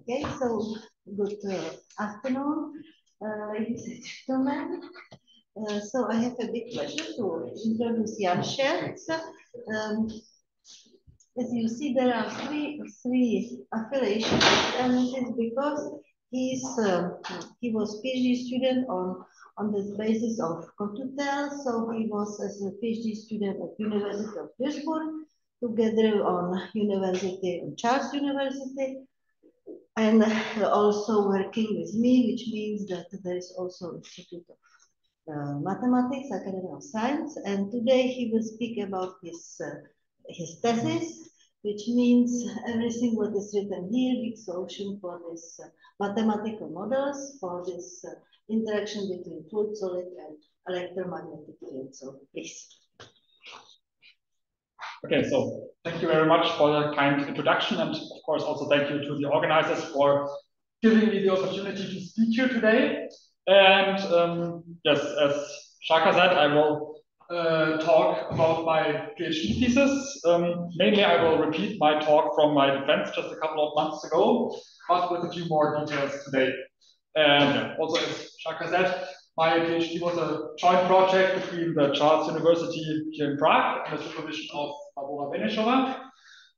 Okay, so good uh, afternoon, uh, ladies and gentlemen. Uh, so I have a big pleasure to introduce Jan Scherz. Um, as you see, there are three three affiliations, and it is because he's uh, he was PhD student on on the basis of cotutelle. So he was as a PhD student at University of Würzburg, together on University, Charles University, and also working with me, which means that there is also Institute of uh, Mathematics, Academy of Science, and today he will speak about his uh, his thesis, which means everything what is written here, big solution for this uh, mathematical models for this uh, interaction between fluid, solid, and electromagnetic field. So please. Okay, so thank you very much for the kind introduction. And of course, also thank you to the organizers for giving me the opportunity to speak here today. And um, yes, as Šárka said, I will uh, talk about my PhD thesis. Um, mainly, I will repeat my talk from my defense just a couple of months ago, but with a few more details today. And also, as Šárka said, my PhD was a joint project between the Charles University here in Prague and the supervision of Barbora Benešová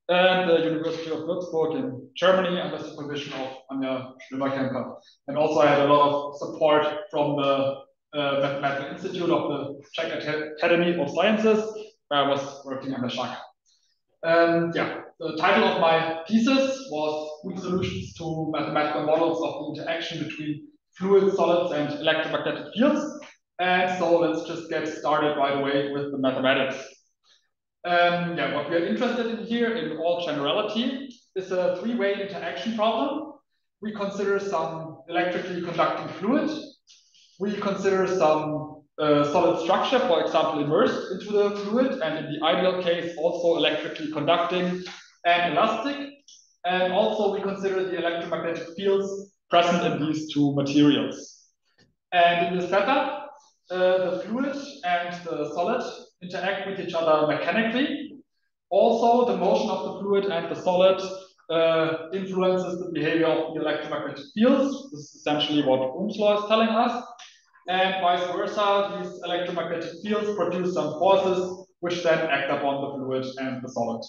and the University of Würzburg in Germany under supervision of Anja Schlömerkemper. And also I had a lot of support from the uh, Mathematical Institute of the Czech Academy of Sciences, where I was working under Šárka. Um, yeah, the title of my thesis was Weak Solutions to Mathematical Models of the Interaction Between Fluids, Solids, and Electromagnetic Fields. And so let's just get started right away with the mathematics. Um, yeah, what we are interested in here in all generality is a three-way interaction problem. We consider some electrically conducting fluid. We consider some uh, solid structure, for example, immersed into the fluid, and in the ideal case, also electrically conducting and elastic. And also we consider the electromagnetic fields present in these two materials. And in this setup, uh, the fluid and the solid interact with each other mechanically. Also, the motion of the fluid and the solid uh, influences the behavior of the electromagnetic fields. This is essentially what Ohm's law is telling us. And vice versa, these electromagnetic fields produce some forces which then act upon the fluid and the solid.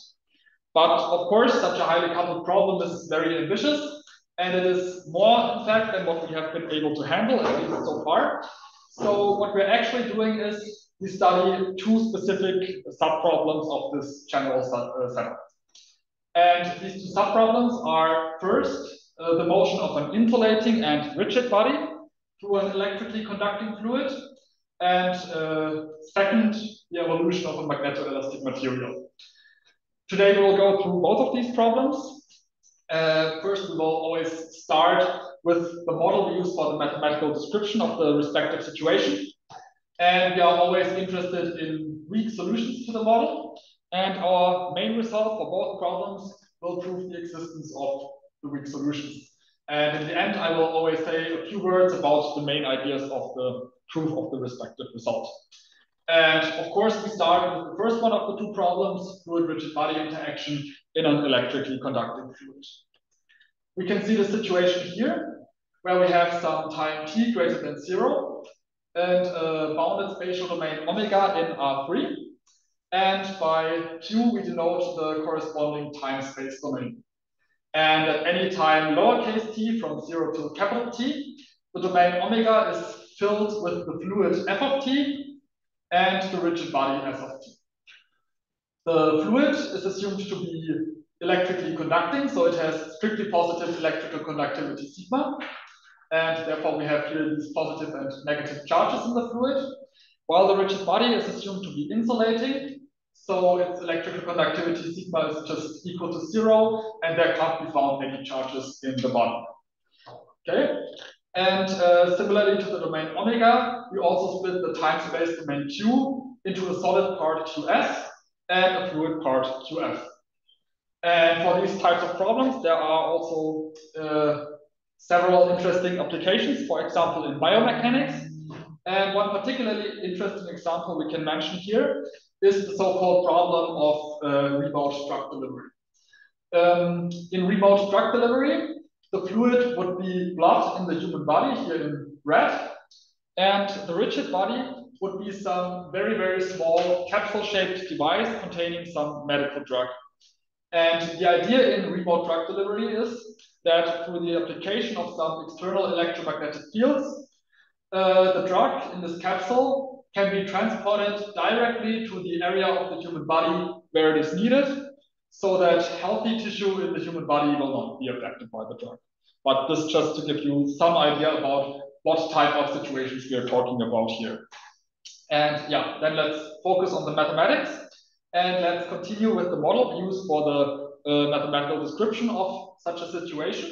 But of course, such a highly coupled problem is very ambitious, and it is more, in fact, than what we have been able to handle, at least so far. So what we're actually doing is we study two specific subproblems of this general uh, setup. And these two subproblems are first, uh, the motion of an insulating and rigid body through an electrically conducting fluid, and uh, second, the evolution of a magnetoelastic material. Today we will go through both of these problems. Uh, first, we will always start with the model we use for the mathematical description of the respective situation. And we are always interested in weak solutions to the model. And our main result for both problems will prove the existence of the weak solutions. And in the end, I will always say a few words about the main ideas of the proof of the respective result. And of course, we start with the first one of the two problems, fluid-rigid body interaction in an electrically conducting fluid. We can see the situation here, where we have some time t greater than zero, and a bounded spatial domain omega in R3. And by Q, we denote the corresponding time space domain. And at any time lowercase t from 0 to capital T, the domain omega is filled with the fluid f of t and the rigid body s of t. The fluid is assumed to be electrically conducting, so it has strictly positive electrical conductivity sigma and therefore we have here these positive and negative charges in the fluid, while the rigid body is assumed to be insulating, so its electrical conductivity sigma is just equal to zero, and there can't be found any charges in the body. Okay, and uh, similarly to the domain omega, we also split the time-space domain Q into a solid part Qs and a fluid part Qf. And for these types of problems, there are also uh, several interesting applications, for example, in biomechanics. And one particularly interesting example we can mention here is the so-called problem of uh, remote drug delivery. Um, in remote drug delivery, the fluid would be blood in the human body, here in red, and the rigid body would be some very, very small capsule-shaped device containing some medical drug. And the idea in remote drug delivery is that through the application of some external electromagnetic fields, uh, the drug in this capsule can be transported directly to the area of the human body where it is needed, so that healthy tissue in the human body will not be affected by the drug. But this just to give you some idea about what type of situations we are talking about here. And yeah, then let's focus on the mathematics and let's continue with the model used for the uh, mathematical description of such a situation.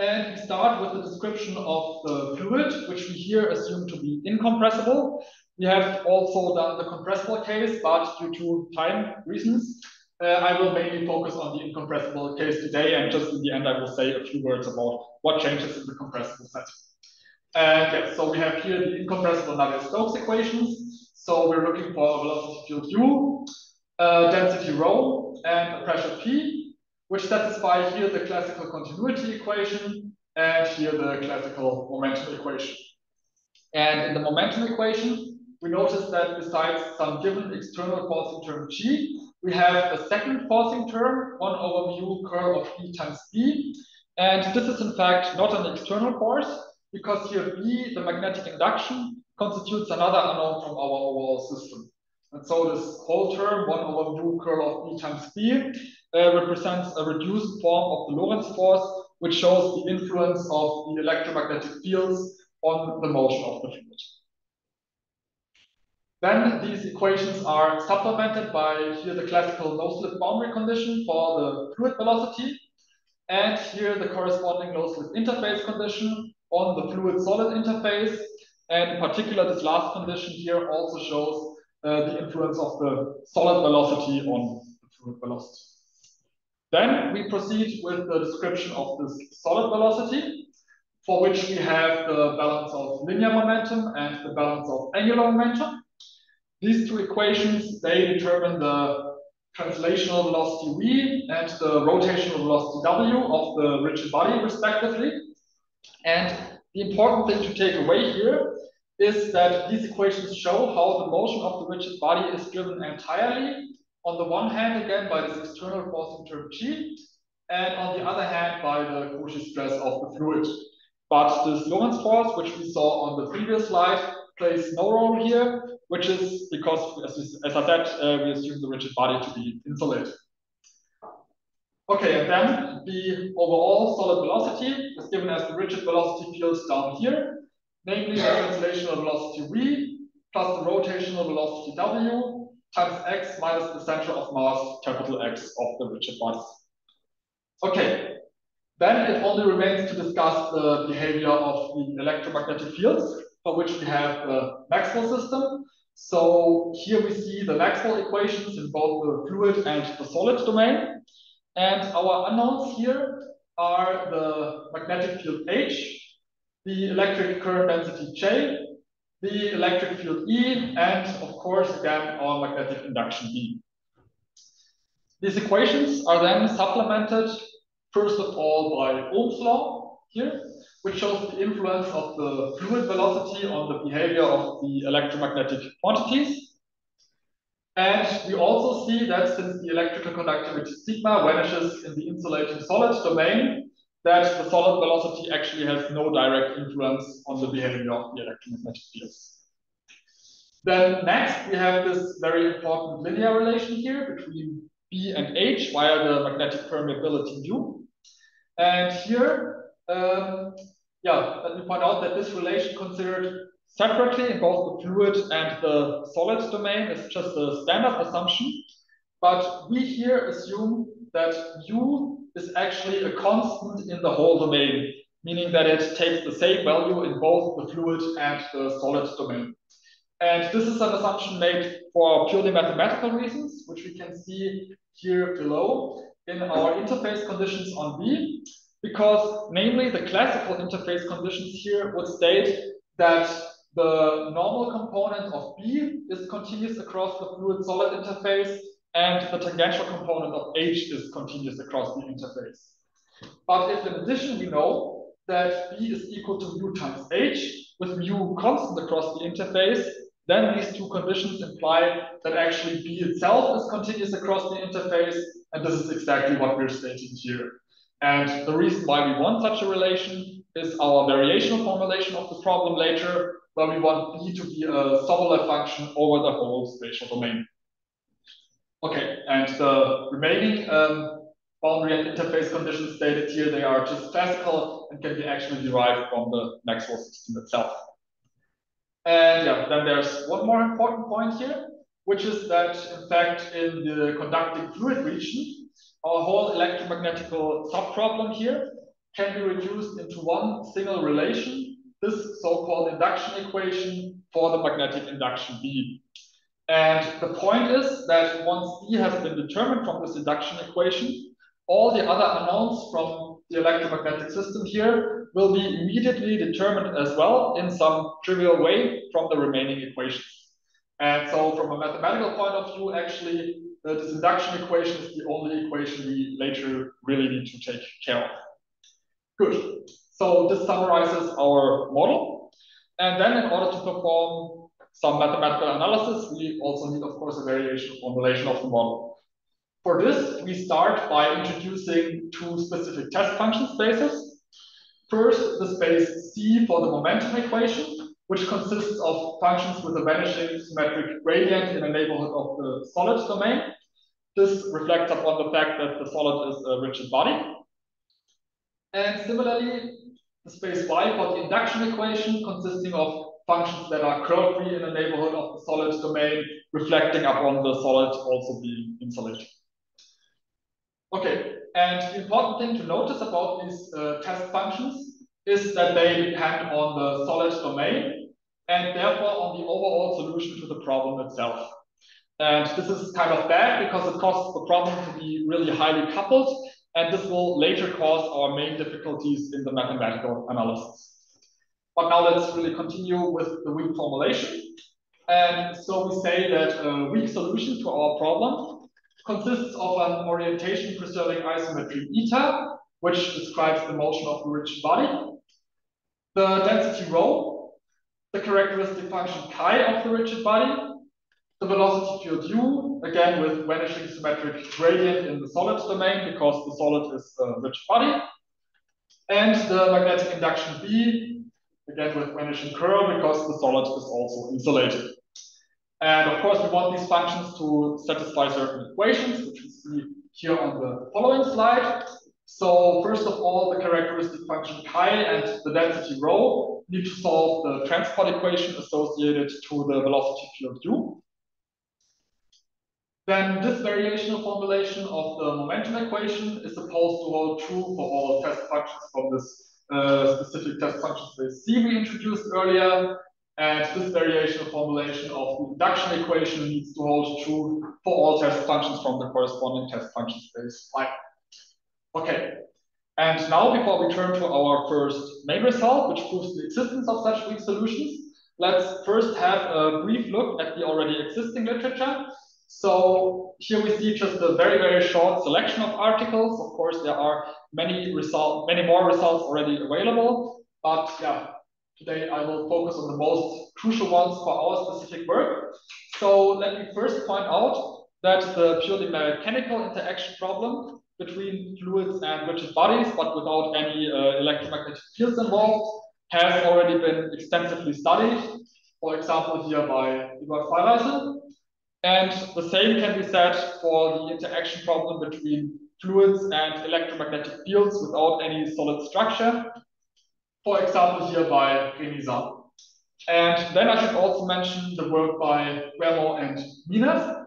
And we start with the description of the fluid, which we here assume to be incompressible. We have also done the compressible case, but due to time reasons, uh, I will mainly focus on the incompressible case today, and just in the end, I will say a few words about what changes in the compressible set. And yes, so we have here the incompressible Navier-Stokes equations. So we're looking for a velocity field u, uh, density rho, and a pressure p, which satisfy here the classical continuity equation and here the classical momentum equation. And in the momentum equation, we notice that besides some given external forcing term g, we have a second forcing term, 1 over mu curl of E times B. And this is in fact not an external force, because here B, the magnetic induction, constitutes another unknown from our overall system. And so this whole term, 1 over mu curl of E times B, uh, represents a reduced form of the Lorentz force, which shows the influence of the electromagnetic fields on the motion of the fluid. Then these equations are supplemented by here the classical no-slip boundary condition for the fluid velocity, and here the corresponding no-slip interface condition on the fluid-solid interface. And in particular, this last condition here also shows uh, the influence of the solid velocity on the fluid velocity. Then we proceed with the description of this solid velocity, for which we have the balance of linear momentum and the balance of angular momentum. These two equations, they determine the translational velocity v and the rotational velocity w of the rigid body respectively. And the important thing to take away here is that these equations show how the motion of the rigid body is driven entirely, on the one hand, again, by this external forcing term G, and on the other hand, by the Cauchy stress of the fluid. But this Lorentz force, which we saw on the previous slide, plays no role here, which is because, as, as I said, uh, we assume the rigid body to be insulated. Okay, and then the overall solid velocity is given as the rigid velocity fields down here, namely the translational velocity v plus the rotational velocity w times x minus the center of mass capital X of the rigid body. Okay, then it only remains to discuss the behavior of the electromagnetic fields for which we have the Maxwell system. So here we see the Maxwell equations in both the fluid and the solid domain. And our unknowns here are the magnetic field H, the electric current density J, the electric field E, and of course, again, our magnetic induction B. These equations are then supplemented, first of all, by Ohm's law here, which shows the influence of the fluid velocity on the behavior of the electromagnetic quantities. And we also see that since the electrical conductivity sigma vanishes in the insulating solid domain, that the solid velocity actually has no direct influence on the behavior of the electromagnetic fields. Then next, we have this very important linear relation here between B and H via the magnetic permeability mu. And here um, yeah, let me point out that this relation considered separately in both the fluid and the solid domain is just a standard assumption. But we here assume that mu is actually a constant in the whole domain, meaning that it takes the same value in both the fluid and the solid domain. And this is an assumption made for purely mathematical reasons, which we can see here below in our interface conditions on B because namely the classical interface conditions here would state that the normal component of B is continuous across the fluid-solid interface, and the tangential component of H is continuous across the interface. But if in addition we know that B is equal to mu times H, with mu constant across the interface, then these two conditions imply that actually B itself is continuous across the interface, and this is exactly what we're stating here. And the reason why we want such a relation is our variational formulation of the problem later, where we want B to be a Sobolev function over the whole spatial domain. Okay, and the remaining um, boundary and interface conditions stated here, they are just classical and can be actually derived from the Maxwell system itself. And yeah, then there's one more important point here, which is that in fact in the conducting fluid region, our whole electromagnetical subproblem here can be reduced into one single relation, this so-called induction equation for the magnetic induction B. And the point is that once B has been determined from this induction equation, all the other unknowns from the electromagnetic system here will be immediately determined as well in some trivial way from the remaining equations. And so from a mathematical point of view, actually, this induction equation is the only equation we later really need to take care of. Good. So this summarizes our model. And then in order to perform some mathematical analysis, we also need, of course, a variation formulation of the model. For this, we start by introducing two specific test function spaces. First, the space C for the momentum equation, which consists of functions with a vanishing symmetric gradient in the neighborhood of the solid domain. This reflects upon the fact that the solid is a rigid body. And similarly, the space Y for the induction equation consisting of functions that are curl-free in the neighborhood of the solid domain, reflecting upon the solid also being insulated. Okay, and the important thing to notice about these uh, test functions is that they depend on the solid domain and therefore on the overall solution to the problem itself. And this is kind of bad because it causes the problem to be really highly coupled and this will later cause our main difficulties in the mathematical analysis. But now let's really continue with the weak formulation. And so we say that a weak solution to our problem consists of an orientation preserving isometry eta, which describes the motion of the rigid body, the density rho, the characteristic function chi of the rigid body, the velocity field u, again with vanishing symmetric gradient in the solid domain because the solid is a rigid body, and the magnetic induction B, again with vanishing curl because the solid is also insulated. And of course, we want these functions to satisfy certain equations, which we see here on the following slide. So first of all, the characteristic function chi and the density rho need to solve the transport equation associated to the velocity field u. Then this variational formulation of the momentum equation is supposed to hold true for all test functions from this uh, specific test function space C we introduced earlier. And this variational formulation of the induction equation needs to hold true for all test functions from the corresponding test function space Y. Okay. And now, before we turn to our first main result, which proves the existence of such weak solutions, let's first have a brief look at the already existing literature so here we see just a very, very short selection of articles. Of course, there are many result, many more results already available, but yeah, today I will focus on the most crucial ones for our specific work. So let me first point out that the purely mechanical interaction problem between fluids and rigid bodies, but without any uh, electromagnetic fields involved, has already been extensively studied. For example, here by Eduard Feireisl. And the same can be said for the interaction problem between fluids and electromagnetic fields without any solid structure. For example, here by Remy-Zahn. And then I should also mention the work by Guermond and Minev,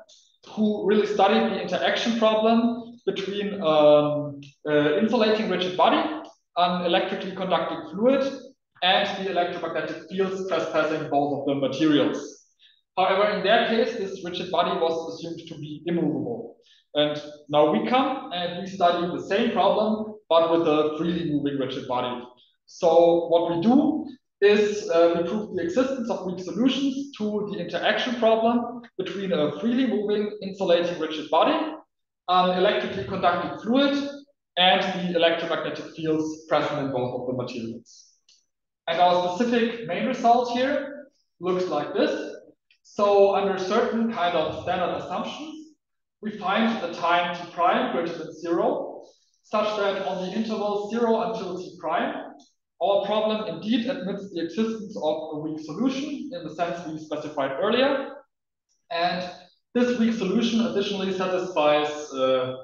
who really studied the interaction problem between um, uh, insulating rigid body, an electrically conducting fluid, and the electromagnetic fields trespassing both of the materials. However, in their case, this rigid body was assumed to be immovable. And now we come and we study the same problem, but with a freely moving rigid body. So what we do is uh, we prove the existence of weak solutions to the interaction problem between a freely moving insulating rigid body, an electrically conducting fluid, and the electromagnetic fields present in both of the materials. And our specific main result here looks like this. So under certain kind of standard assumptions, we find the time t prime greater than zero, such that on the interval zero until t prime, our problem indeed admits the existence of a weak solution in the sense we specified earlier. And this weak solution additionally satisfies uh,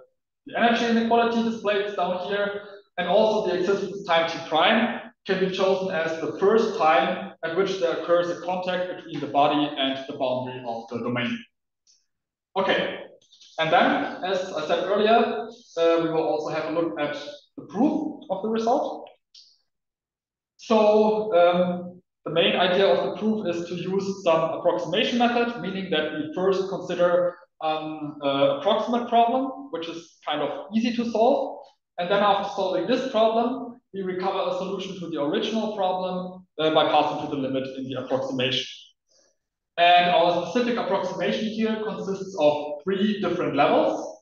the energy inequality displayed down here, and also the existence time t prime can be chosen as the first time at which there occurs a contact between the body and the boundary of the domain. Okay, and then, as I said earlier, uh, we will also have a look at the proof of the result. So um, the main idea of the proof is to use some approximation method, meaning that we first consider an uh, approximate problem, which is kind of easy to solve. And then after solving this problem, we recover a solution to the original problem uh, by passing to the limit in the approximation. And our specific approximation here consists of three different levels.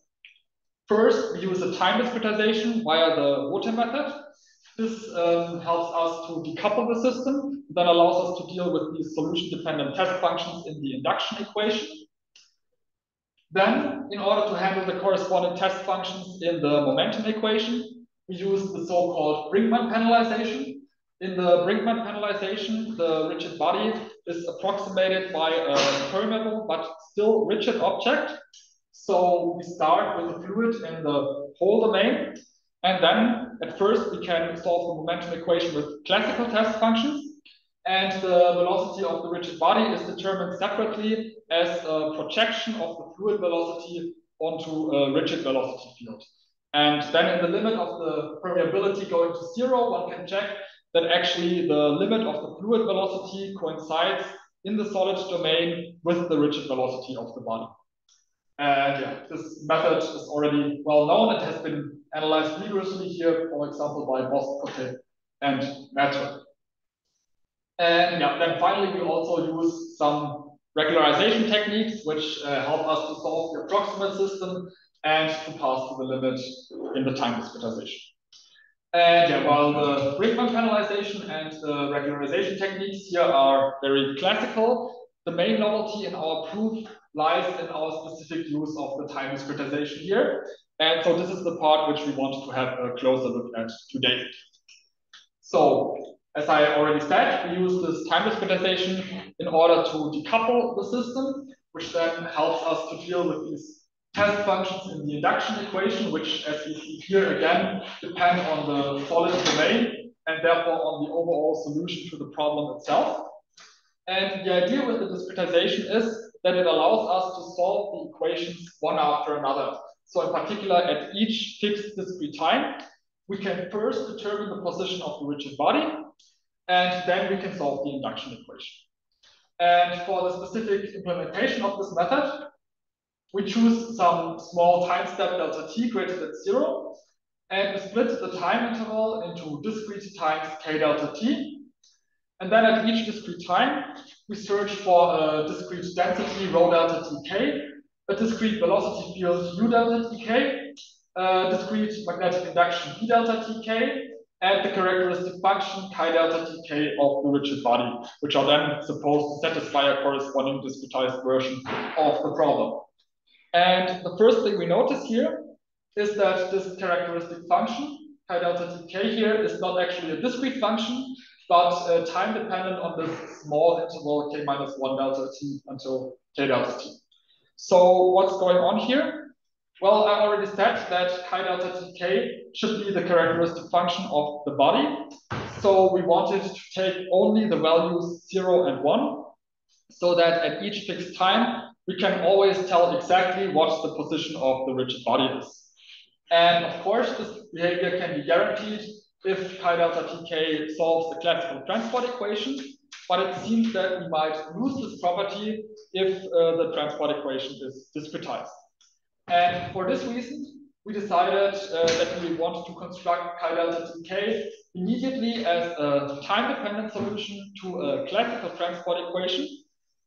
First, we use a time discretization via the Rothe method. This um, helps us to decouple the system, then allows us to deal with these solution-dependent test functions in the induction equation. Then, in order to handle the corresponding test functions in the momentum equation, we use the so-called Brinkman penalization. In the Brinkman penalization, the rigid body is approximated by a permeable but still rigid object. So we start with the fluid in the whole domain, and then at first we can solve the momentum equation with classical test functions. And the velocity of the rigid body is determined separately as a projection of the fluid velocity onto a rigid velocity field. And then in the limit of the permeability going to zero, one can check that actually the limit of the fluid velocity coincides in the solid domain with the rigid velocity of the body. And yeah, this method is already well known. It has been analyzed rigorously here, for example, by Bost, and Maitre. And yeah, then finally, we also use some regularization techniques which uh, help us to solve the approximate system and to pass to the limit in the time discretization. And yeah, while the Brinkman penalization and the regularization techniques here are very classical, the main novelty in our proof lies in our specific use of the time discretization here. And so this is the part which we want to have a closer look at today. So as I already said, we use this time discretization in order to decouple the system, which then helps us to deal with these test functions in the induction equation, which as we see here again, depend on the solid domain and therefore on the overall solution to the problem itself. And the idea with the discretization is that it allows us to solve the equations one after another. So in particular, at each fixed discrete time, we can first determine the position of the rigid body, and then we can solve the induction equation. And for the specific implementation of this method, we choose some small time step delta t greater than zero, and we split the time interval into discrete times k delta t. And then at each discrete time, we search for a discrete density rho delta tk, a discrete velocity field u delta tk, a discrete magnetic induction b delta tk, and the characteristic function chi delta tk of the rigid body, which are then supposed to satisfy a corresponding discretized version of the problem. And the first thing we notice here is that this characteristic function, chi delta tk here, is not actually a discrete function, but uh, time dependent on this small interval k minus 1 delta t until k delta t. So what's going on here? Well, I already said that chi delta tk should be the characteristic function of the body. So we wanted to take only the values 0 and 1, so that at each fixed time, we can always tell exactly what the position of the rigid body is. And of course, this behavior can be guaranteed if chi delta tk solves the classical transport equation, but it seems that we might lose this property if uh, the transport equation is discretized. And for this reason, we decided uh, that we want to construct chi delta tk immediately as a time-dependent solution to a classical transport equation,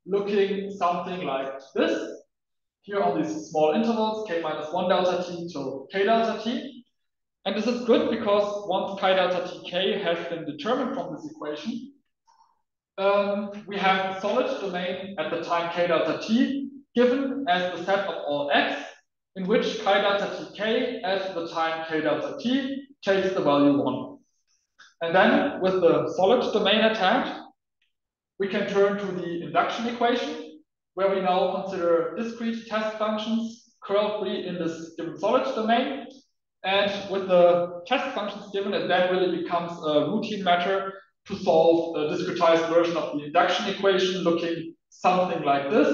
looking something like this. Here on these small intervals, k minus 1 delta t to k delta t. And this is good because once chi delta tk has been determined from this equation, um, we have a solid domain at the time k delta t given as the set of all x in which chi delta tk at the time k delta t takes the value 1. And then with the solid domain at hand, we can turn to the induction equation, where we now consider discrete test functions curl free in this given solid domain. And with the test functions given, it then really becomes a routine matter to solve a discretized version of the induction equation looking something like this.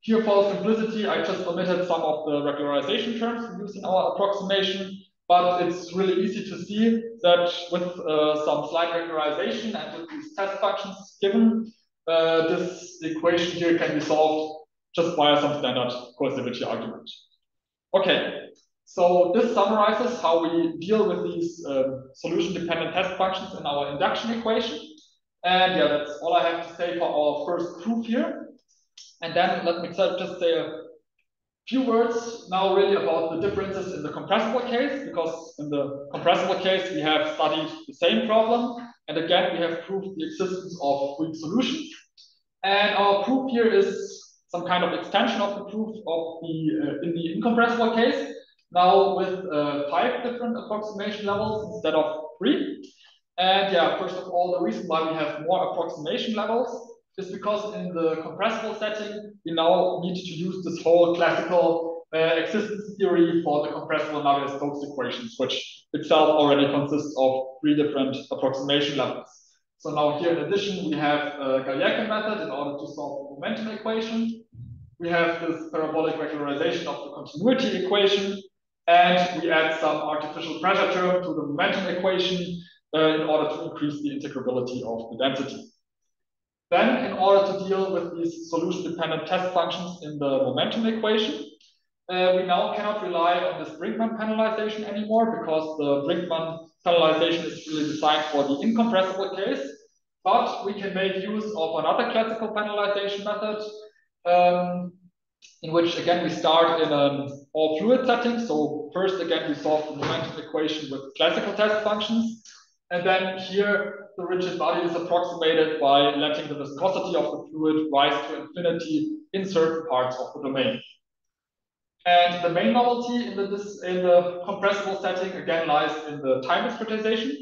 Here for simplicity, I just omitted some of the regularization terms use in our approximation, but it's really easy to see that with uh, some slight regularization and with these test functions given, uh, this equation here can be solved just via some standard coercivity argument. Okay, so this summarizes how we deal with these uh, solution-dependent test functions in our induction equation. And yeah, that's all I have to say for our first proof here. And then let me just say a few words now really about the differences in the compressible case, because in the compressible case, we have studied the same problem. And again, we have proved the existence of weak solutions. And our proof here is some kind of extension of the proof of the uh, in the incompressible case, now with uh, five different approximation levels instead of three. And yeah, first of all, the reason why we have more approximation levels is because in the compressible setting, we now need to use this whole classical uh, existence theory for the compressible Navier-Stokes equations, which itself already consists of three different approximation levels. So now here in addition, we have a Galerkin method in order to solve the momentum equation. We have this parabolic regularization of the continuity equation, and we add some artificial pressure term to the momentum equation uh, in order to increase the integrability of the density. Then, in order to deal with these solution-dependent test functions in the momentum equation, uh, we now cannot rely on this Brinkman penalization anymore because the Brinkman penalization is really designed for the incompressible case. But we can make use of another classical penalization method, um, in which again we start in an all fluid setting. So first again we solve the momentum equation with classical test functions. And then here, the rigid body is approximated by letting the viscosity of the fluid rise to infinity in certain parts of the domain. And the main novelty in the, this, in the compressible setting, again, lies in the time discretization,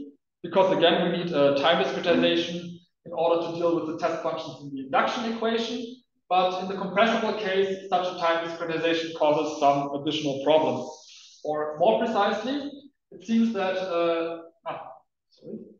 because again, we need a time discretization in order to deal with the test functions in the induction equation. But in the compressible case, such a time discretization causes some additional problems. Or more precisely, it seems that uh, Control M.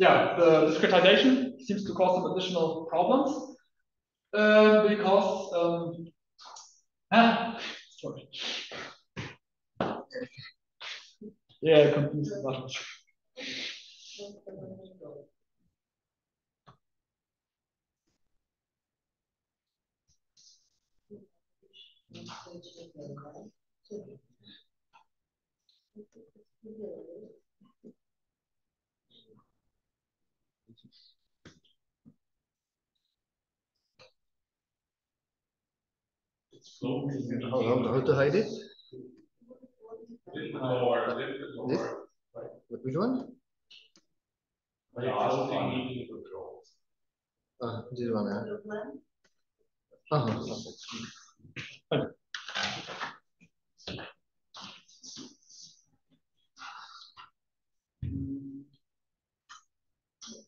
yeah, the discretization seems to cause some additional problems uh, because um, ah, sorry. Yeah, confused. How, how, how to hide it? This? Which one? Ah, this one. Yeah. Uh -huh.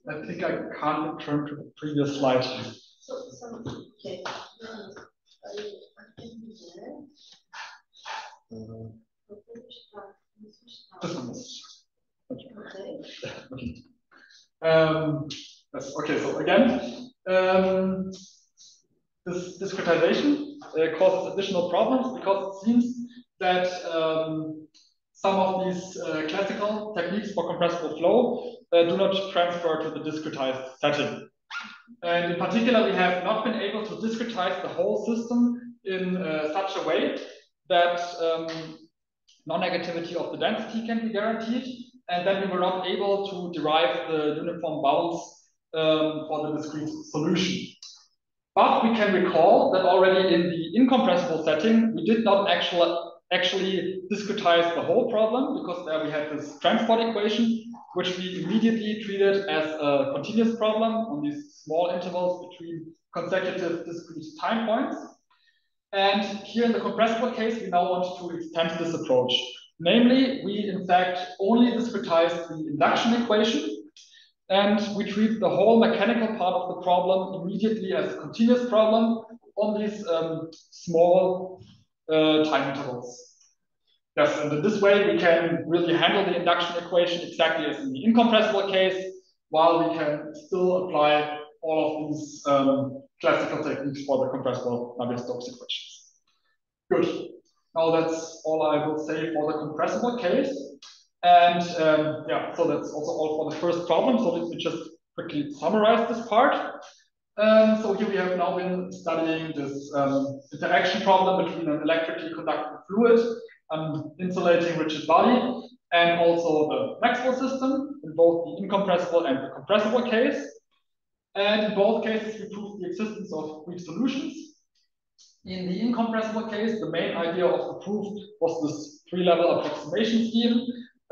I think I can't return to the previous slide. So, so, okay. Um, yes, okay, so again, um, this discretization uh, causes additional problems because it seems that um, some of these uh, classical techniques for compressible flow uh, do not transfer to the discretized setting. And in particular, we have not been able to discretize the whole system in uh, such a way that um, non-negativity of the density can be guaranteed, and then we were not able to derive the uniform bounds um, for the discrete solution. But we can recall that already in the incompressible setting, we did not actually actually discretize the whole problem because there we had this transport equation, which we immediately treated as a continuous problem on these small intervals between consecutive discrete time points. And here in the compressible case, we now want to extend this approach. Namely, we in fact only discretize the induction equation and we treat the whole mechanical part of the problem immediately as a continuous problem on these um, small uh, time intervals. Yes, and in this way we can really handle the induction equation exactly as in the incompressible case, while we can still apply all of these um, classical techniques for the compressible Navier-Stokes equations. Good. Now that's all I will say for the compressible case. And um, yeah, so that's also all for the first problem. So let me just quickly summarize this part. Um, so here we have now been studying this um, interaction problem between an electrically conducting fluid, an insulating rigid body, and also the Maxwell system in both the incompressible and the compressible case. And in both cases, we proved the existence of weak solutions. In the incompressible case, the main idea of the proof was this three-level approximation scheme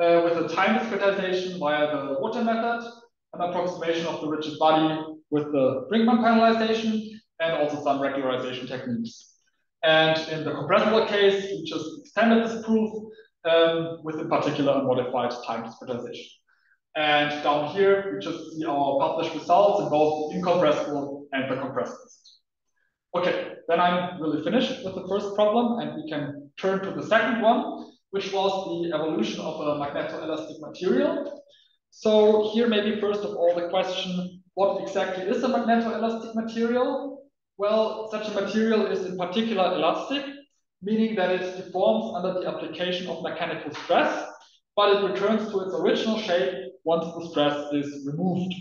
uh, with a time discretization via the Rothe method, an approximation of the rigid body with the Brinkman penalization, and also some regularization techniques. And in the compressible case, we just extended this proof um, with in particular a modified time discretization. And down here, we just see our published results in both incompressible and the compressible. Okay, then I'm really finished with the first problem, and we can turn to the second one, which was the evolution of a magnetoelastic material. So here maybe first of all the question, what exactly is a magnetoelastic material? Well, such a material is in particular elastic, meaning that it deforms under the application of mechanical stress, but it returns to its original shape once the stress is removed.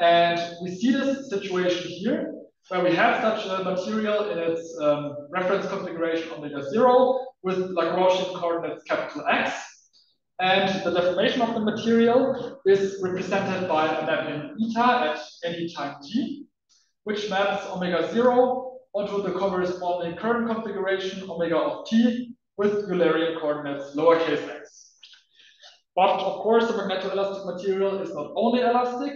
And we see this situation here, where we have such a material in its um, reference configuration omega zero with Lagrangian coordinates capital X. And the deformation of the material is represented by a mapping eta at any time t, which maps omega zero onto the corresponding current configuration omega of t with Eulerian coordinates lowercase x. But of course, the magnetoelastic material is not only elastic,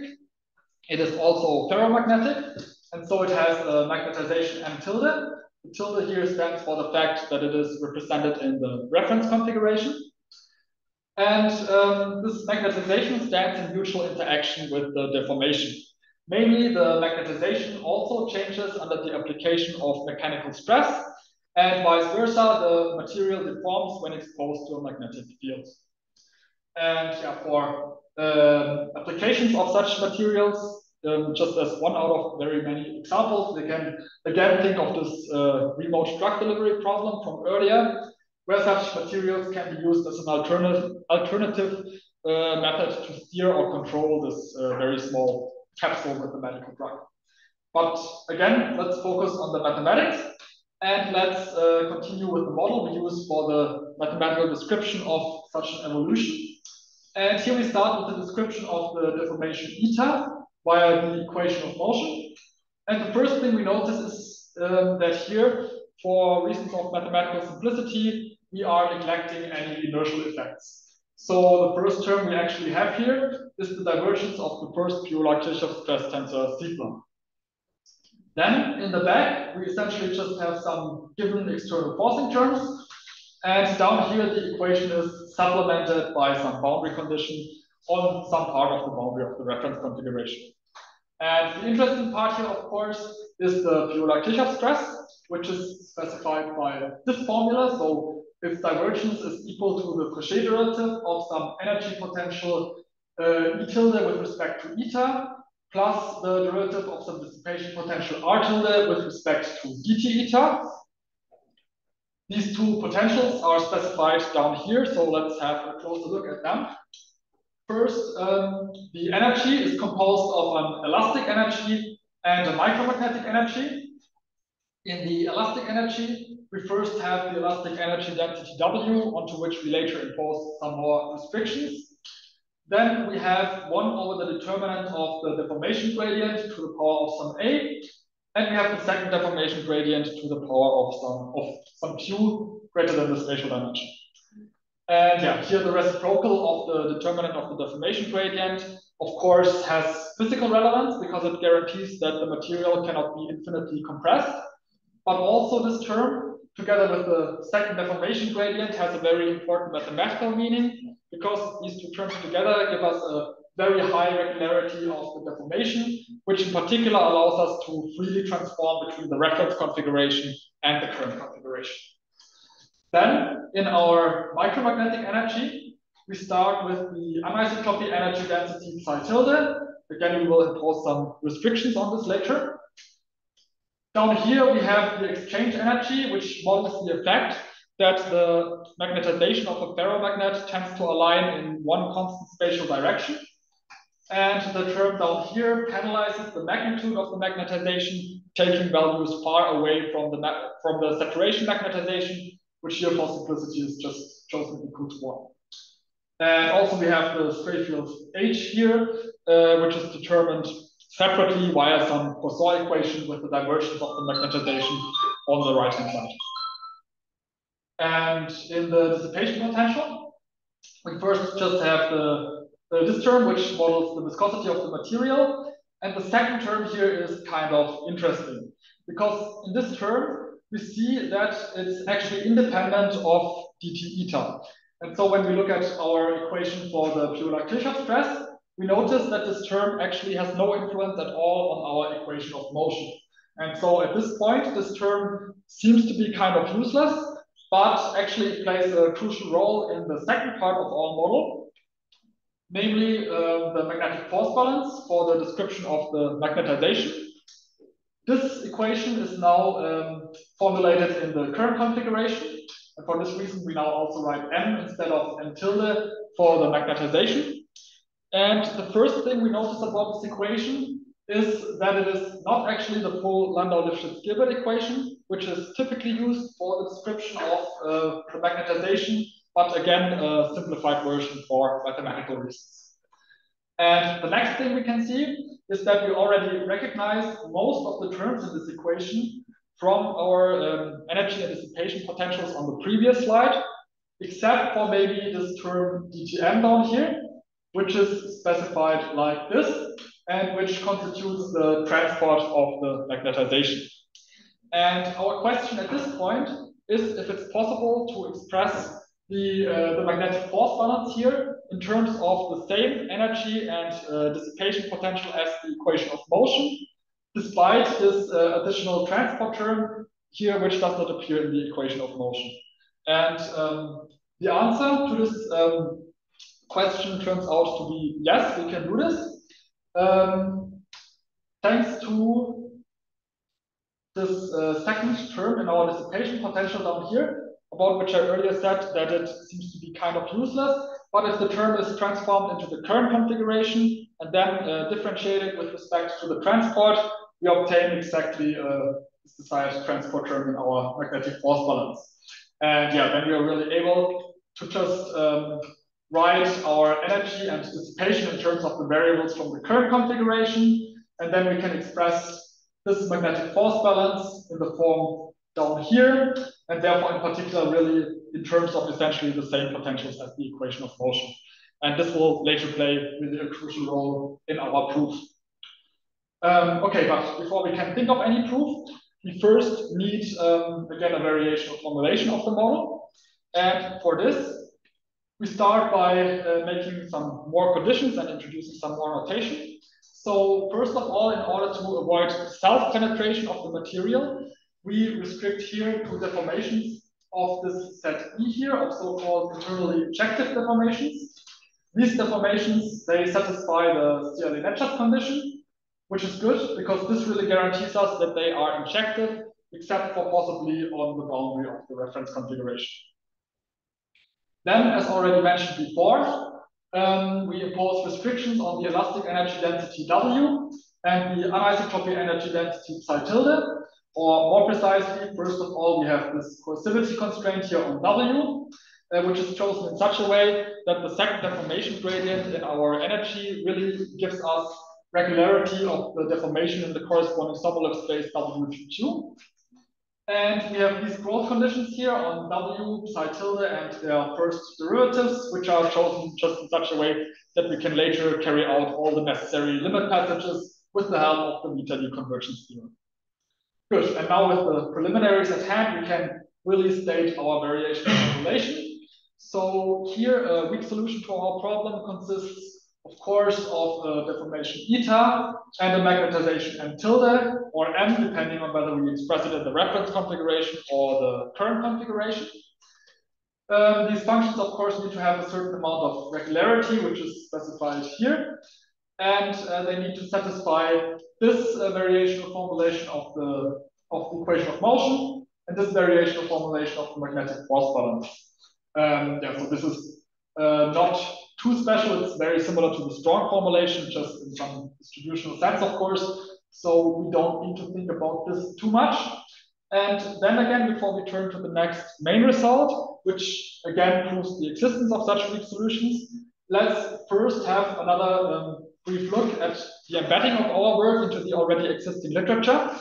it is also ferromagnetic, and so it has a magnetization M tilde. The tilde here stands for the fact that it is represented in the reference configuration. And um, this magnetization stands in mutual interaction with the deformation. Mainly, the magnetization also changes under the application of mechanical stress, and vice versa, the material deforms when exposed to a magnetic field. And yeah, for uh, applications of such materials, um, just as one out of very many examples. We can again think of this uh, remote drug delivery problem from earlier, where such materials can be used as an alternative, alternative uh, method to steer or control this uh, very small capsule with the medical drug. But again, let's focus on the mathematics and let's uh, continue with the model we use for the mathematical description of such an evolution. And here we start with the description of the deformation eta, via the equation of motion. And the first thing we notice is um, that here, for reasons of mathematical simplicity, we are neglecting any inertial effects. So the first term we actually have here is the divergence of the first Piola-Kirchhoff stress tensor sigma. Then in the back, we essentially just have some given external forcing terms. And down here, the equation is supplemented by some boundary condition on some part of the boundary of the reference configuration. And the interesting part here, of course, is the Piola-Kirchhoff stress, which is specified by this formula. So its divergence is equal to the Cauchy derivative of some energy potential uh, E tilde with respect to eta, plus the derivative of some dissipation potential R tilde with respect to dt eta. These two potentials are specified down here, so let's have a closer look at them. First, um, the energy is composed of an elastic energy and a micromagnetic energy. In the elastic energy, we first have the elastic energy density W, onto which we later impose some more restrictions. Then we have 1 over the determinant of the deformation gradient to the power of some A. And we have the second deformation gradient to the power of some of some q greater than the spatial dimension. And yeah, here the reciprocal of the determinant of the deformation gradient, of course, has physical relevance because it guarantees that the material cannot be infinitely compressed. But also this term, together with the second deformation gradient, has a very important mathematical meaning because these two terms together give us a very high regularity of the deformation, which in particular allows us to freely transform between the reference configuration and the current configuration. Then in our micromagnetic energy, we start with the anisotropy energy density psi tilde. Again, we will impose some restrictions on this later. Down here, we have the exchange energy, which models the effect that the magnetization of a ferromagnet tends to align in one constant spatial direction. And the term down here penalizes the magnitude of the magnetization, taking values far away from the, from the saturation magnetization, which here for simplicity is just chosen equal to 1. And also we have the stray field H here, uh, which is determined separately via some Poisson equation with the divergence of the magnetization on the right-hand side. And in the dissipation potential, we first just have the, this term, which models the viscosity of the material. And the second term here is kind of interesting because in this term, we see that it's actually independent of dt eta. And so when we look at our equation for the Piola-Kirchhoff stress, we notice that this term actually has no influence at all on our equation of motion. And so at this point, this term seems to be kind of useless, but actually it plays a crucial role in the second part of our model, namely uh, the magnetic force balance for the description of the magnetization. This equation is now um, formulated in the current configuration. And for this reason, we now also write M instead of M tilde for the magnetization. And the first thing we notice about this equation is that it is not actually the full Landau-Lifshitz-Gilbert equation, which is typically used for the description of uh, the magnetization, but again, a simplified version for mathematical reasons. And the next thing we can see is that we already recognize most of the terms in this equation from our um, energy dissipation potentials on the previous slide, except for maybe this term dTm down here, which is specified like this, and which constitutes the transport of the magnetization. And our question at this point is if it's possible to express the, uh, the magnetic force balance here in terms of the same energy and uh, dissipation potential as the equation of motion, despite this uh, additional transport term here, which does not appear in the equation of motion. And um, the answer to this um, question turns out to be yes, we can do this. Um, thanks to this uh, second term in our dissipation potential down here, about which I earlier said that it seems to be kind of useless. But if the term is transformed into the current configuration and then uh, differentiated with respect to the transport, we obtain exactly uh, this desired transport term in our magnetic force balance. And yeah, then we are really able to just um, write our energy and dissipation in terms of the variables from the current configuration. And then we can express this magnetic force balance in the form down here, and therefore in particular really in terms of essentially the same potentials as the equation of motion. And this will later play really a crucial role in our proof. Um, okay, but before we can think of any proof, we first need, um, again, a variational formulation of the model. And for this, we start by uh, making some more conditions and introducing some more notation. So first of all, in order to avoid self-penetration of the material, we restrict here to deformations of this set E here of so-called internally injective deformations. These deformations, they satisfy the Ciarlet-Nečas condition, which is good because this really guarantees us that they are injected, except for possibly on the boundary of the reference configuration. Then, as already mentioned before, um, we impose restrictions on the elastic energy density W and the anisotropy energy density psi tilde. Or more precisely, first of all, we have this coercivity constraint here on W, uh, which is chosen in such a way that the second deformation gradient in our energy really gives us regularity of the deformation in the corresponding Sobolev space W2. And we have these growth conditions here on W, psi tilde, and their first derivatives, which are chosen just in such a way that we can later carry out all the necessary limit passages with the help of the meter convergence theorem. Good, and now with the preliminaries at hand, we can really state our variation formulation. So here, a weak solution to our problem consists of course, of a deformation eta and a magnetization m tilde or m, depending on whether we express it in the reference configuration or the current configuration. Um, these functions, of course, need to have a certain amount of regularity, which is specified here. And uh, they need to satisfy this uh, variational formulation of the, of the equation of motion and this variational formulation of the magnetic force balance. Um, yeah, so this is uh, not too special. It's very similar to the strong formulation, just in some distributional sense, of course. So we don't need to think about this too much. And then again, before we turn to the next main result, which again proves the existence of such weak solutions, let's first have another um, brief look at the embedding of our work into the already existing literature.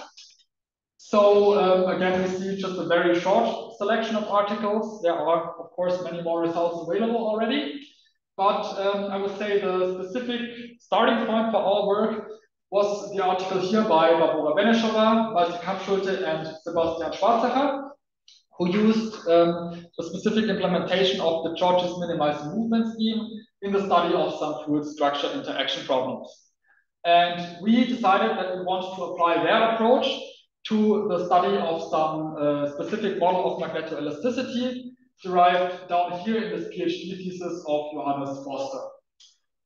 So um, again, we see just a very short selection of articles. There are, of course, many more results available already. But um, I would say the specific starting point for our work was the article here by Barbora Benešová, Malte Kampschulte, and Sebastian Schwarzacher, who used um, the specific implementation of De Giorgi's minimized movement scheme in the study of some fluid structure interaction problems. And we decided that we want to apply their approach to the study of some uh, specific model of magnetoelasticity derived down here in this PhD thesis of Johannes Forster.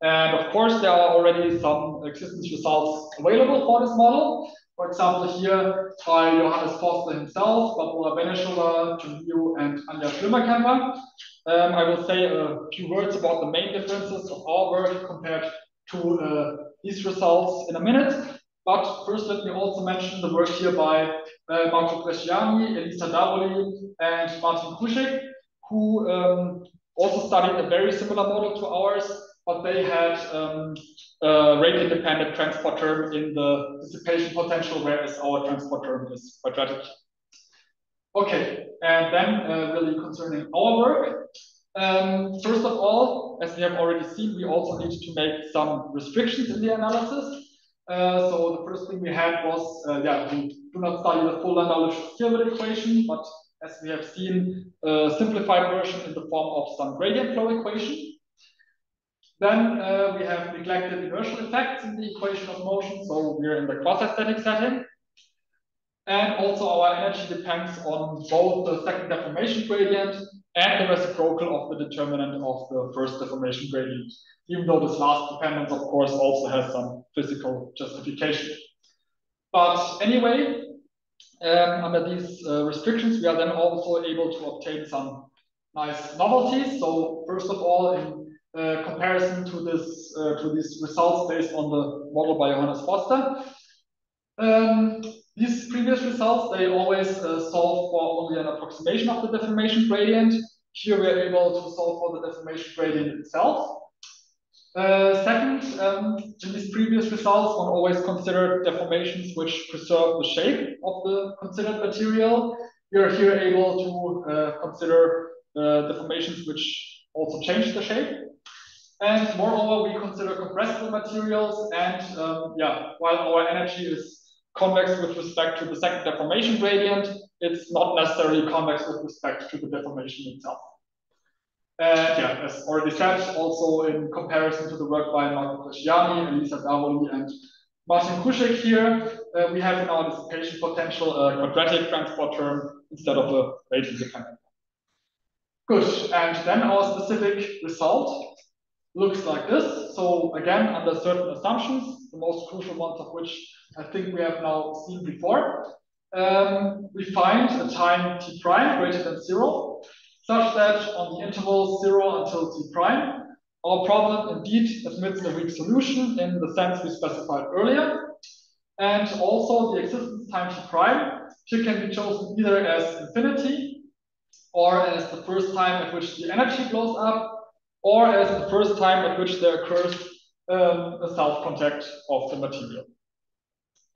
And of course, there are already some existence results available for this model. For example, here by Johannes Forster himself, Barbora Benešová, John and Anja Schlömerkemper. Um, I will say a few words about the main differences of our work compared to uh, these results in a minute. But first, let me also mention the work here by uh, Marco Bresciani, Elisa Davoli, and Martin Kružík, who um, also studied a very similar model to ours, but they had um, a rate-independent transport term in the dissipation potential, whereas our transport term is quadratic. Okay, and then uh, really concerning our work. Um, first of all, as we have already seen, we also need to make some restrictions in the analysis. Uh, so the first thing we had was, uh, yeah, we do not study the full Landau-Lifshitz equation, but as we have seen, a simplified version in the form of some gradient flow equation. Then uh, we have neglected inertial effects in the equation of motion, so we're in the quasi-static setting. And also our energy depends on both the second deformation gradient and the reciprocal of the determinant of the first deformation gradient, even though this last dependence, of course, also has some physical justification. But anyway, um, under these uh, restrictions, we are then also able to obtain some nice novelties. So first of all, in uh, comparison to this uh, to these results based on the model by Johannes Forster. um, these previous results they always uh, solve for only an approximation of the deformation gradient. Here we are able to solve for the deformation gradient itself. Uh, second, um, in these previous results, one always considered deformations which preserve the shape of the considered material. We are here able to uh, consider uh, deformations which also change the shape. And moreover, we consider compressible materials. And um, yeah, while our energy is convex with respect to the second deformation gradient, it's not necessarily convex with respect to the deformation itself. And yeah, as already said, also in comparison to the work by Marco Bresciani, Elisa Davoli, and Martin Kružík here, uh, we have in our dissipation potential a quadratic transport term instead of a rate independent. Good, and then our specific result looks like this. So again, under certain assumptions, the most crucial ones of which I think we have now seen before, um, we find a time t prime greater than zero, such that on the interval zero until t prime, our problem indeed admits a weak solution in the sense we specified earlier. And also the existence time t prime here can be chosen either as infinity or as the first time at which the energy blows up or as the first time at which there occurs um, a self-contact of the material.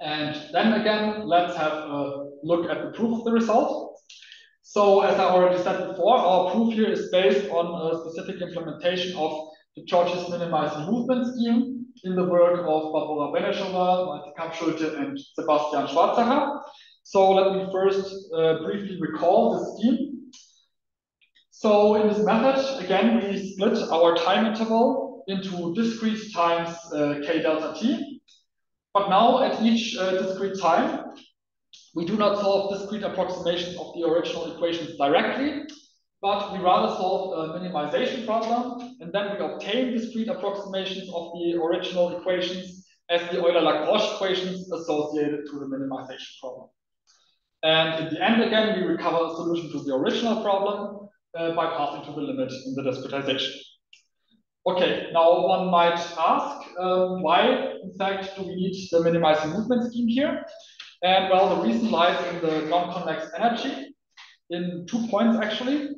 And then again, let's have a look at the proof of the result. So as I already said before, our proof here is based on a specific implementation of De Giorgi's minimizing movement scheme in the work of Barbora Benešová, Malte Kampschulte, and Sebastian Schwarzacher. So let me first uh, briefly recall the scheme. So in this method, again, we split our time interval into discrete times uh, k delta t. But now at each uh, discrete time, we do not solve discrete approximations of the original equations directly, but we rather solve a minimization problem, and then we obtain discrete approximations of the original equations as the Euler-Lagrange equations associated to the minimization problem. And in the end, again, we recover a solution to the original problem uh, by passing to the limit in the discretization. Okay, now one might ask, um, why, in fact, do we need the minimizing movement scheme here? And well, the reason lies in the non-convex energy in two points, actually.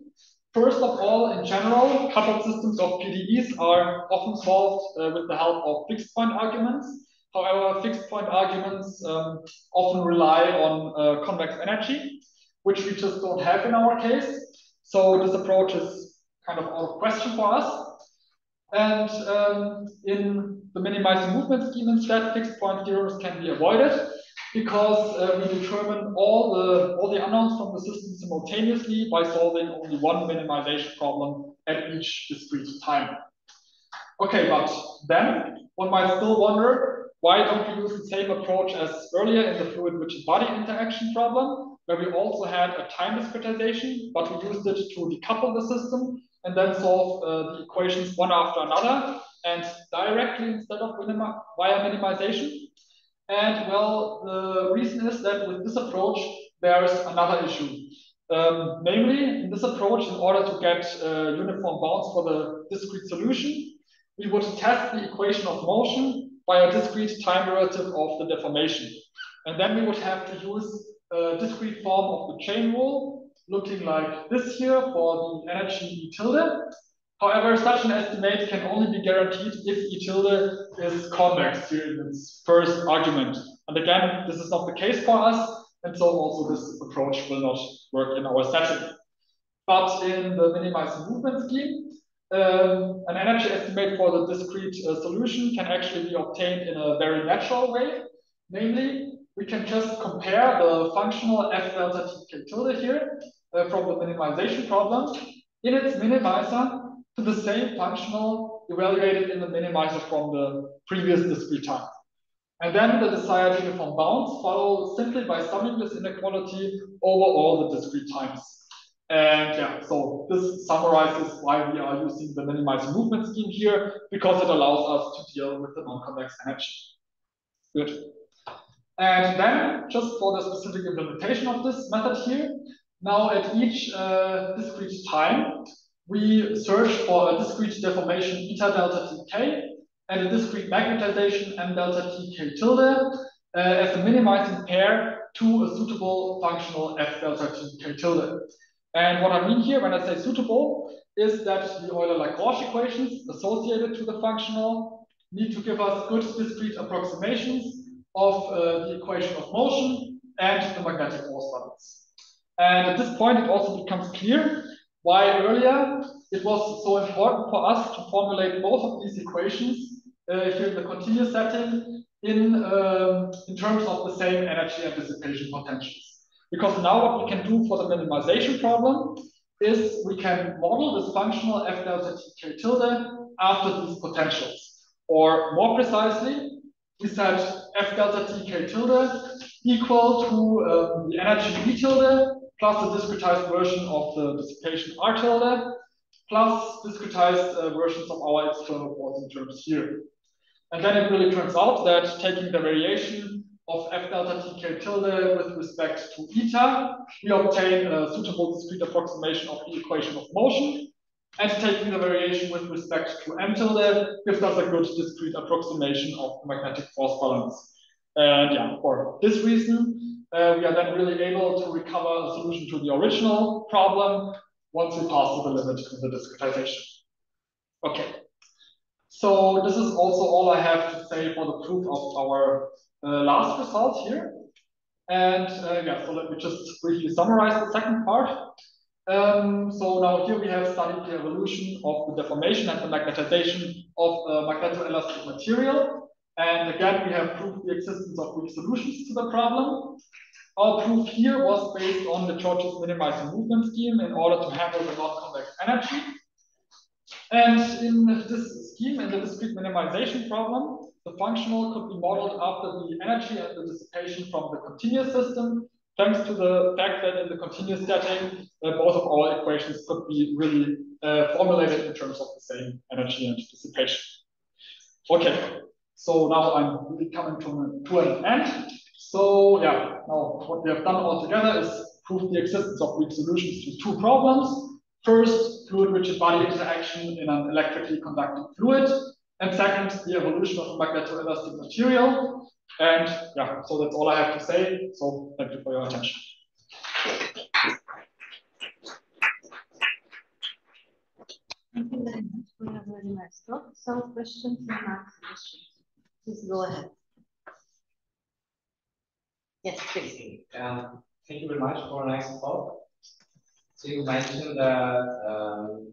First of all, in general, coupled systems of PDEs are often solved uh, with the help of fixed point arguments. However, fixed point arguments um, often rely on uh, convex energy, which we just don't have in our case. So this approach is kind of out of question for us. And um, in the minimizing movement scheme instead, fixed point theorems can be avoided because uh, we determine all the all the unknowns from the system simultaneously by solving only one minimization problem at each discrete time. Okay, but then one might still wonder why don't we use the same approach as earlier in the fluid rigid body interaction problem, where we also had a time discretization, but we used it to decouple the system and then solve uh, the equations one after another and directly instead of minima via minimization. And well, the reason is that with this approach, there's another issue. Um, namely, in this approach, in order to get uh, uniform bounds for the discrete solution, we would test the equation of motion by a discrete time derivative of the deformation. And then we would have to use a discrete form of the chain rule, looking like this here for the energy E tilde. However, such an estimate can only be guaranteed if E tilde is convex in its first argument. And again, this is not the case for us, and so also this approach will not work in our setting. But in the minimized movement scheme, um, an energy estimate for the discrete uh, solution can actually be obtained in a very natural way. Namely, we can just compare the functional f delta t k tilde here uh, from the minimization problem in its minimizer to the same functional evaluated in the minimizer from the previous discrete time. And then the desired uniform bounds follow simply by summing this inequality over all the discrete times. And yeah, so this summarizes why we are using the minimized movement scheme here, because it allows us to deal with the non-convex energy. Good. And then, just for the specific implementation of this method here, now at each uh, discrete time, we search for a discrete deformation eta delta tk and a discrete magnetization m delta tk tilde uh, as a minimizing pair to a suitable functional f delta tk tilde. And what I mean here when I say suitable is that the Euler-Lagrange equations associated to the functional need to give us good discrete approximations of uh, the equation of motion and the magnetic force balance. And at this point, it also becomes clear why earlier it was so important for us to formulate both of these equations uh, here in the continuous setting in, um, in terms of the same energy and dissipation potentials. Because now what we can do for the minimization problem is we can model this functional f delta tk tilde after these potentials. Or more precisely, we set f delta tk tilde equal to um, the energy v tilde plus the discretized version of the dissipation R tilde, plus discretized uh, versions of our external forcing terms here. And then it really turns out that taking the variation of f delta tk tilde with respect to eta, we obtain a suitable discrete approximation of the equation of motion. And taking the variation with respect to m tilde gives us a good discrete approximation of the magnetic force balance. And yeah, for this reason, uh, we are then really able to recover a solution to the original problem once we pass the limit to the discretization. Okay, so this is also all I have to say for the proof of our uh, last result here. And uh, yeah, so let me just briefly summarize the second part. Um, so now here we have studied the evolution of the deformation and the magnetization of a magnetoelastic material. And again, we have proved the existence of weak solutions to the problem. Our proof here was based on De Giorgi's minimizing movement scheme in order to handle the non-convex energy. And in this scheme, in the discrete minimization problem, the functional could be modeled after the energy and the dissipation from the continuous system, thanks to the fact that in the continuous setting, uh, both of our equations could be really uh, formulated in terms of the same energy and dissipation. Okay, so now I'm really coming to, to an end. So yeah, now what we have done all together is prove the existence of weak solutions to two problems. First, fluid-rigid body interaction in an electrically conducting fluid. And second, the evolution of a magnetoelastic material. And yeah, so that's all I have to say. So thank you for your attention. Thank you very much for your very nice talk. Some questions and Mark's questions. Please go ahead. Yes, please. Um, thank you very much for a nice talk. So you mentioned that um,